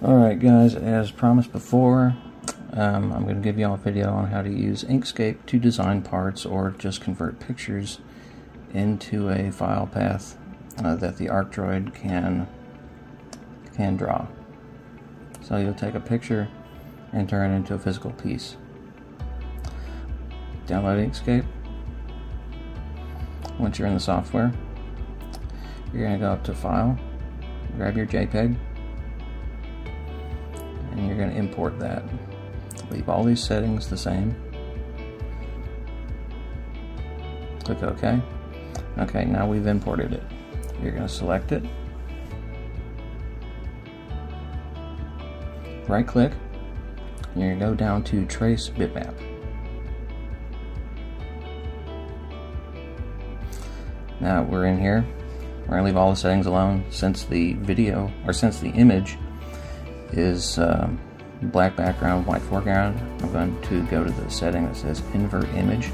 Alright guys, as promised before, um, I'm going to give you all a video on how to use Inkscape to design parts or just convert pictures into a file path uh, that the ArcDroid can, can draw. So you'll take a picture and turn it into a physical piece. Download Inkscape. Once you're in the software, you're going to go up to File, grab your JPEG, and you're going to import that. Leave all these settings the same. Click OK. Okay, now we've imported it. You're going to select it. Right click. And you're going to go down to Trace Bitmap. Now we're in here. We're going to leave all the settings alone since the video, or since the image is um, black background, white foreground. I'm going to go to the setting that says invert image.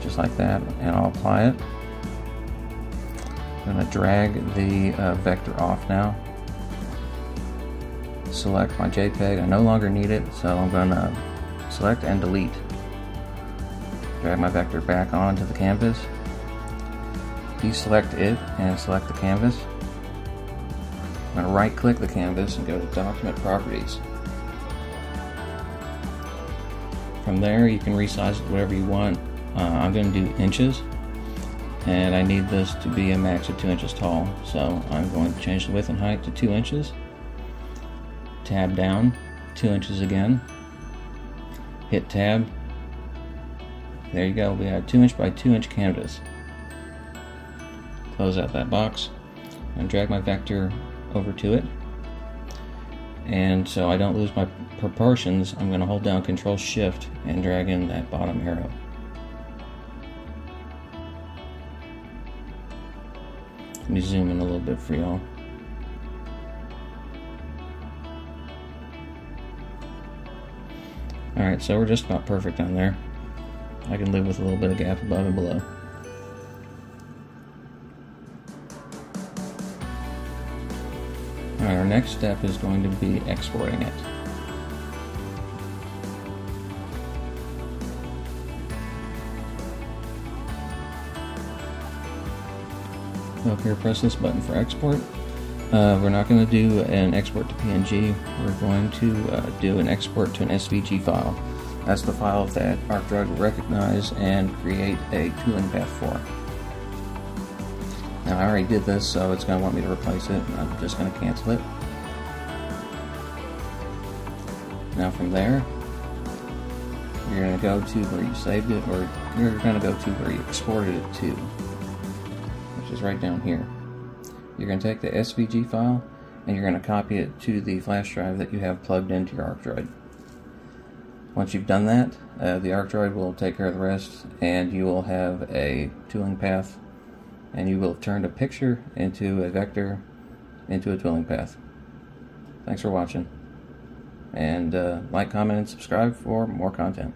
Just like that, and I'll apply it. I'm going to drag the uh, vector off now. Select my JPEG. I no longer need it, so I'm going to select and delete. Drag my vector back onto the canvas. Deselect it and select the canvas. I'm going to right click the canvas and go to Document Properties. From there you can resize it whatever you want. Uh, I'm going to do inches and I need this to be a max of 2 inches tall so I'm going to change the width and height to 2 inches. Tab down 2 inches again. Hit tab. There you go, we have a 2 inch by 2 inch canvas. Close out that box and drag my vector over to it. And so I don't lose my proportions, I'm going to hold down Control Shift and drag in that bottom arrow. Let me zoom in a little bit for y'all. Alright, so we're just about perfect on there. I can live with a little bit of gap above and below. Our next step is going to be exporting it. Up here, press this button for export. Uh, we're not going to do an export to PNG. We're going to uh, do an export to an SVG file. That's the file that ArcDroid will recognize and create a tooling path for. Now I already did this, so it's going to want me to replace it. I'm just going to cancel it. Now from there, you're going to go to where you saved it, or you're going to go to where you exported it to, which is right down here. You're going to take the SVG file, and you're going to copy it to the flash drive that you have plugged into your ArcDroid. Once you've done that, uh, the ArcDroid will take care of the rest, and you will have a tooling path and you will turn a picture into a vector into a tooling path. Thanks for watching. And uh, like, comment, and subscribe for more content.